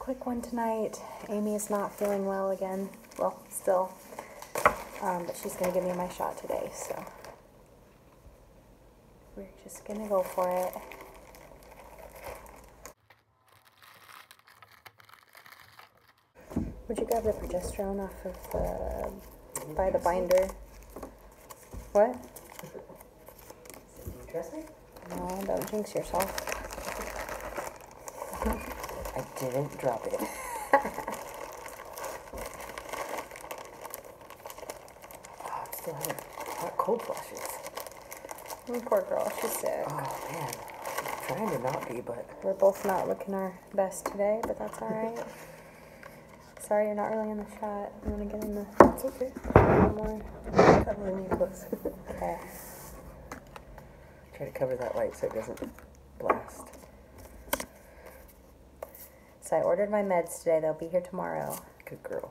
quick one tonight. Amy is not feeling well again. Well, still. Um, but she's gonna give me my shot today, so we're just gonna go for it. Would you grab the progesterone off of the by the binder? What? You trust me? No, don't jinx yourself. I didn't drop it. oh, I'm still having hot cold flashes. Mm, Poor girl, she's sick. Oh man, I'm trying to not be, but We're both not looking our best today, but that's all right. Sorry, you're not really in the shot. I'm gonna get in the it's okay. one more. Covering you close. Okay. Try to cover that light so it doesn't blast. So I ordered my meds today. They'll be here tomorrow, Good girl.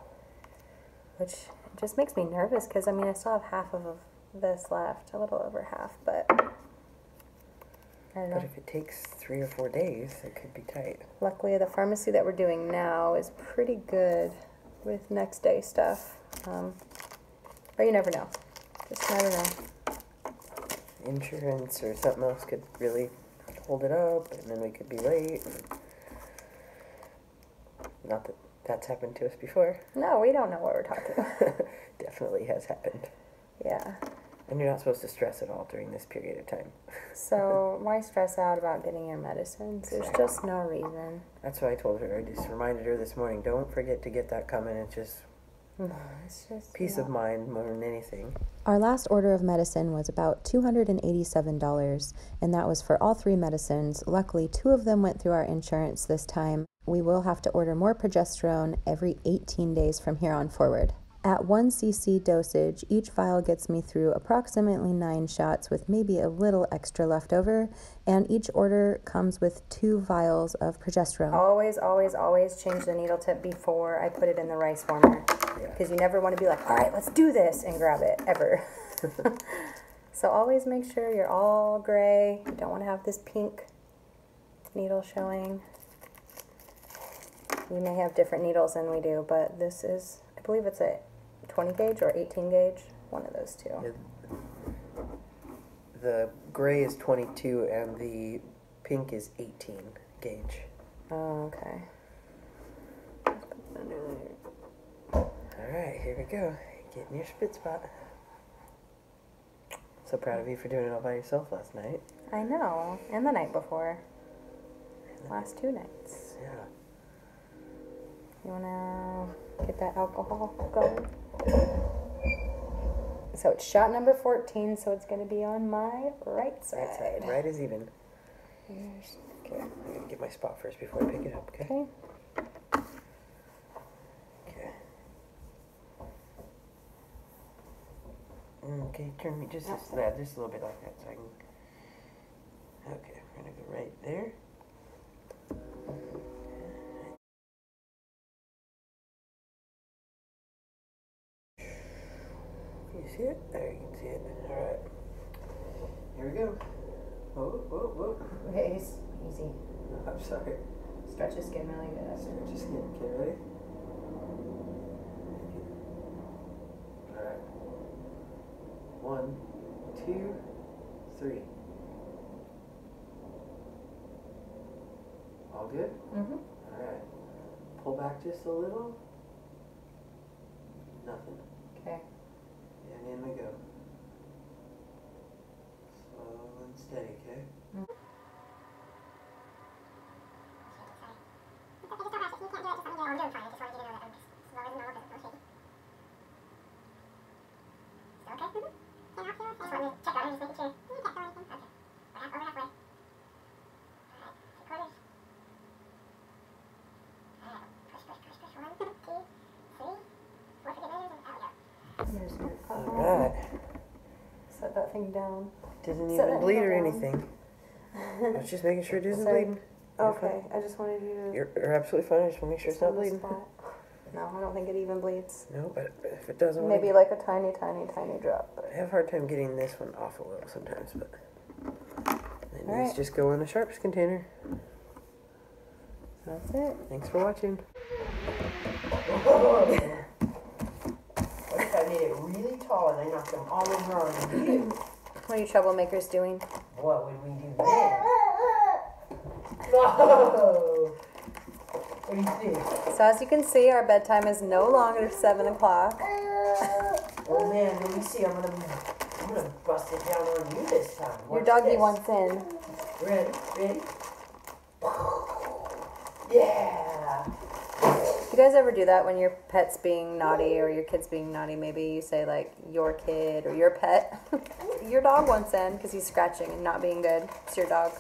which just makes me nervous because I mean I still have half of this left, a little over half, but I don't know. But if it takes three or four days, it could be tight. Luckily, the pharmacy that we're doing now is pretty good with next day stuff. Um, but you never know. Just never know. Insurance or something else could really hold it up, and then we could be late. Not that that's happened to us before. No, we don't know what we're talking about. Definitely has happened. yeah. And you're not supposed to stress at all during this period of time. So why stress out about getting your medicines? There's just no reason. That's what I told her. I just reminded her this morning don't forget to get that coming. It's just It's just peace of mind more than anything. Our last order of medicine was about $287, and that was for all three medicines. Luckily, two of them went through our insurance this time. We will have to order more progesterone every 18 days from here on forward. At 1 cc dosage, each vial gets me through approximately 9 shots with maybe a little extra left over, and each order comes with two vials of progesterone. Always, always, always change the needle tip before I put it in the rice warmer. Because you never want to be like, all right, let's do this and grab it ever. so always make sure you're all gray. You don't want to have this pink needle showing. You may have different needles than we do, but this is, I believe it's a 20 gauge or 18 gauge. One of those two. It- The gray is 22 and the pink is 18 gauge. Oh, okay. All right, here we go. Getting your spit spot. So proud of you for doing it all by yourself last night. I know. And the night before. Last two nights. Yeah. You wanna get that alcohol going? So it's shot number 14, so it's gonna be on my right side. Right side. Right is even. Here's- Okay, I'm gonna get my spot first before I pick it up, okay? Okay. Okay. Turn me just a, just a little bit like that so I can. Okay, we're gonna go right there. You see it? There, you can see it. All right. Here we go. Whoa, whoa, whoa. Okay, easy. I'm sorry. Stretch your skin really good. Just get, get ready. Alright. One, two, three. All good? Mm-hmm. Alright. Pull back just a little. Nothing. Okay. And in we go. There's your alcohol. Alright. Set that thing down. Doesn't Set even that bleed needle or down. anything. I was just making sure it isn't Sorry. bleeding. You're Okay, I just wanted you to. You're, you're absolutely fine. I just want to make sure it's not on the bleeding. spot. No, I don't think it even bleeds. No, but if it doesn't, Maybe like a tiny, tiny, tiny drop. But I have a hard time getting this one off a little sometimes, but it needs Alright. just go in a sharps container. That's it. Thanks for watching. What if I made it really and I knocked them all over on you? What are you troublemakers doing? What would we do then? No! What do you think? So as you can see, our bedtime is no longer seven o'clock. Oh man, let me see. I'm gonna, I'm gonna bust it down on you this time. Your doggy this. wants in. Ready? Ready? Yeah. You guys ever do that when your pet's being naughty or your kid's being naughty? Maybe you say like your kid or your pet. your dog wants in because he's scratching and not being good. It's your dog.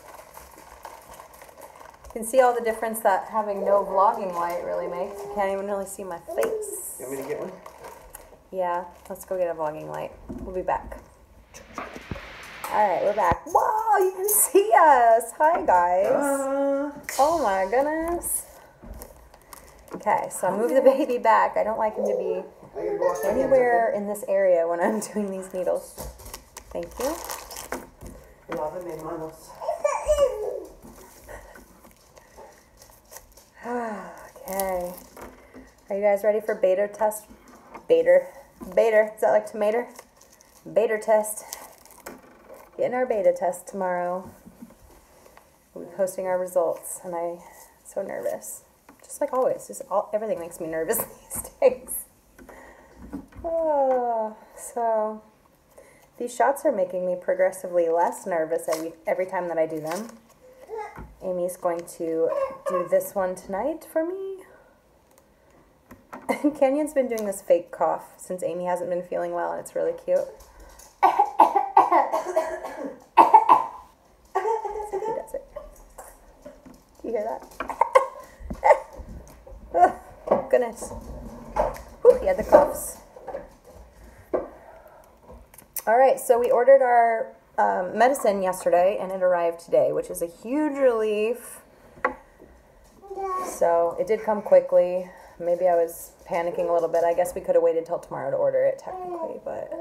You can see all the difference that having no vlogging light really makes. You can't even really see my face. You want me to get one? Yeah, let's go get a vlogging light. We'll be back. All right, we're back. Wow, you can see us. Hi, guys. Uh, Oh my goodness. Okay, so I move the baby back. I don't like him to be I gotta wash my hands, anywhere in this area when I'm doing these needles. Thank you. okay? Lávame manos. Okay. Are you guys ready for beta test? Beta. Beta. Is that like tomato? Beta test. Getting our beta test tomorrow. We'll be posting our results, and I so nervous. Just like always, just all everything makes me nervous these days. Oh, so these shots are making me progressively less nervous every every time that I do them. Amy's going to do this one tonight for me. Kenyon's been doing this fake cough since Amy hasn't been feeling well, and it's really cute. he does it. Do you hear that? oh, goodness. Whew, he had the coughs. All right, so we ordered our um, medicine yesterday, and it arrived today, which is a huge relief. So it did come quickly. Maybe I was panicking a little bit. I guess we could have waited till tomorrow to order it, technically, but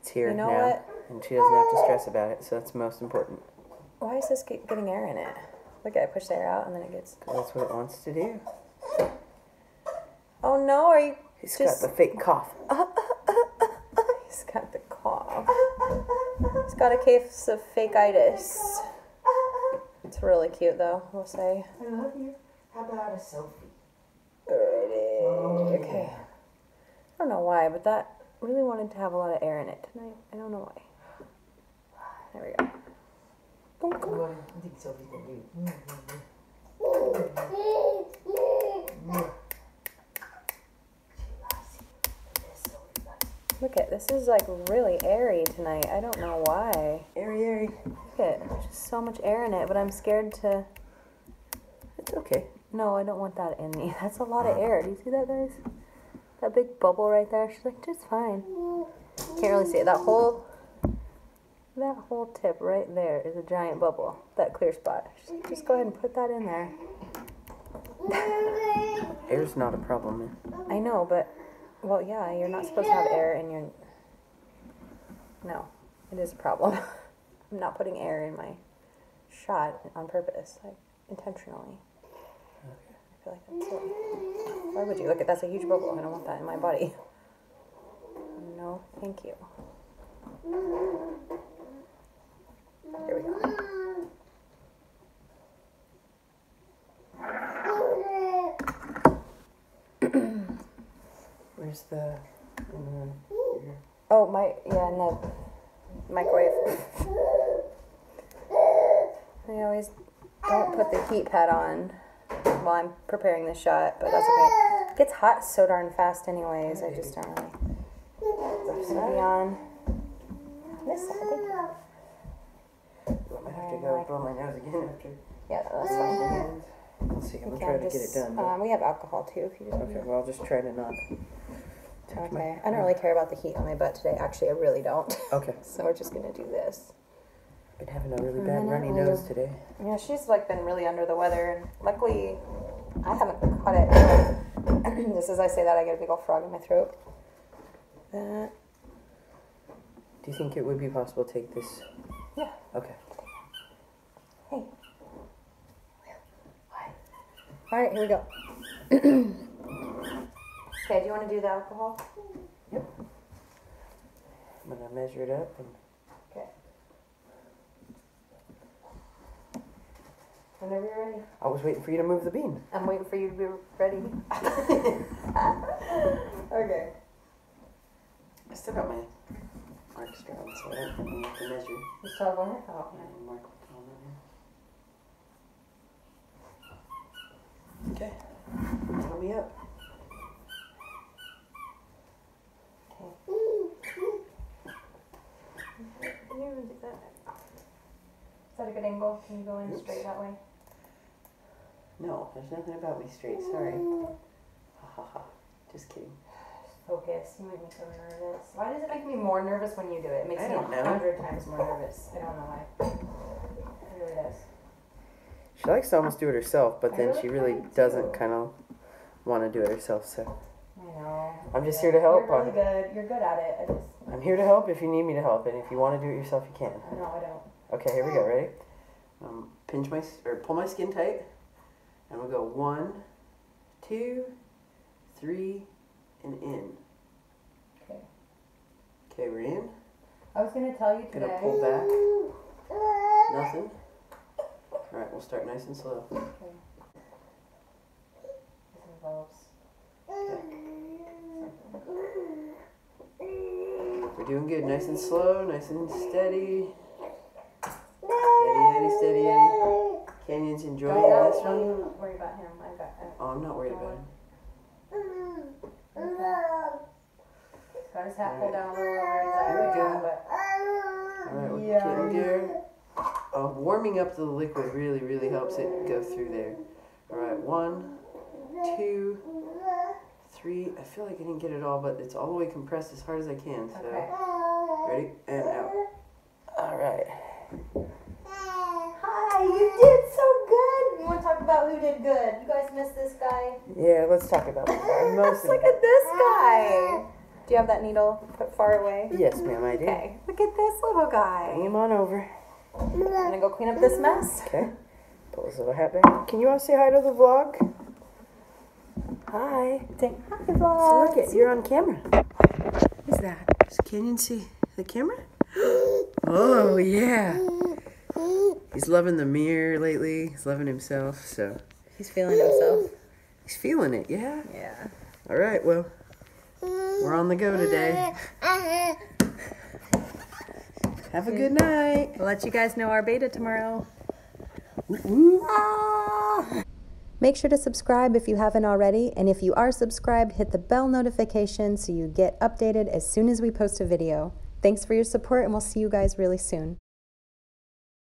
it's here You know now, what? and she doesn't have to stress about it, so that's most important. why is this getting air in it? Look, I push the air out, and then it gets. that's what it wants to do. Oh no! Are you He's just? got the fake cough. He's got the cough. He's got a case of fake fakeitis. It's really cute, though. We'll say. I love you. How about a selfie? Alrighty. Oh, okay. I don't know why, but that really wanted to have a lot of air in it tonight. I don't know why. There we go. Bonk. What do you think Sophie's gonna do? Mm, mm, mm. Look at this is like really airy tonight. I don't know why. Airy, airy. Look at there's just so much air in it, but I'm scared to. It's okay. No, I don't want that in me. That's a lot of uh-huh. air. Do you see that, guys? That big bubble right there. She's like, just fine. Can't really see it. That whole, that whole tip right there is a giant bubble. That clear spot. Like, just go ahead and put that in there. Air's not a problem, man. I know, but well, yeah, you're not supposed to have air in your. No, it is a problem. I'm not putting air in my shot on purpose, like intentionally. I feel like that's so. Why would you look at that's a huge bubble? I don't want that in my body. No, thank you. Here we go. Where's the? Um, Oh my, yeah, in the microwave. I always don't put the heat pad on while I'm preparing the shot, but that's okay. It gets hot so darn fast, anyways. I just don't really. It's gonna be on this side. I might have to go blow my nose again after. Yeah, that's fine. Let's see. I'm gonna try to get it done. Um, we have alcohol too. If you just Okay, well, I'll just try to not. My- Okay. I don't really care about the heat on my butt today. Actually, I really don't. Okay. so we're just gonna do this. Been having a really bad runny nose today. Yeah, she's like been really under the weather, and luckily, I haven't caught it. Just as I say that, I get a big old frog in my throat. That. Do you think it would be possible to take this? Yeah. Okay. Hey. All right, here we go. okay, do you want to do the alcohol? Yep. I'm gonna measure it up and Okay. Whenever you're ready. I was waiting for you to move the bean. I'm waiting for you to be ready. okay. I still got my mark strap, so I don't need to measure. You still have one? Oh, okay. And mark on. Okay. Tell me up. Can you even do that? Is that a good angle? Can you go in Oops. straight that way? No, there's nothing about me straight. Sorry. Ha ha ha. Just kidding. Focus. You make me so nervous. Why does it make me more nervous when you do it? It makes I me a hundred times more nervous. I don't know why. It really does. She likes to almost do it herself, but I then really she really doesn't kind of want to do it herself. So I know. I'm just here to help. You're really good. You're good at it. I just. I'm here to help if you need me to help, and if you want to do it yourself, you can. No, I don't. Okay, here we go. Ready? Um, pinch my or pull my skin tight, and we'll go one, two, three, and in. Okay. Okay, we're in. I was gonna tell you today. Gonna pull back. Nothing. All right, we'll start nice and slow. Okay. This envelops. We're doing good. Nice and slow, nice and steady. Steady, Eddie. Canyon's enjoying this don't worry about him. I got. Oh, I'm not worried about him. got his hat pulled down a little over Here we go. All right, we're Yeah. getting there. Uh, warming up the liquid really, really helps it go through there. All right, one, two, three. I feel like I didn't get it all, but it's all the way compressed as hard as I can. So, okay. ready and out. All right. Hi, you did so good. You want to talk about who did good? You guys missed this guy. Yeah, let's talk about this. Most Look at this guy. Ah. Do you have that needle put far away? Yes, ma'am, I do. Okay. Look at this little Bring guy. him on over. I'm gonna go clean up this mess. Okay. Pull his little hat back. Can you all say hi to the vlog? Hi. Say hi, So vlog. look it, you're on camera. Who's that? Does Canyon see the camera? Oh yeah. He's loving the mirror lately. He's loving himself, so He's feeling himself. he's feeling it. Yeah. Yeah. All right. Well, we're on the go today. Have a good night. I'll let you guys know our beta tomorrow. Make sure to subscribe if you haven't already, and if you are subscribed, hit the bell notification so you get updated as soon as we post a video. Thanks for your support, and we'll see you guys really soon.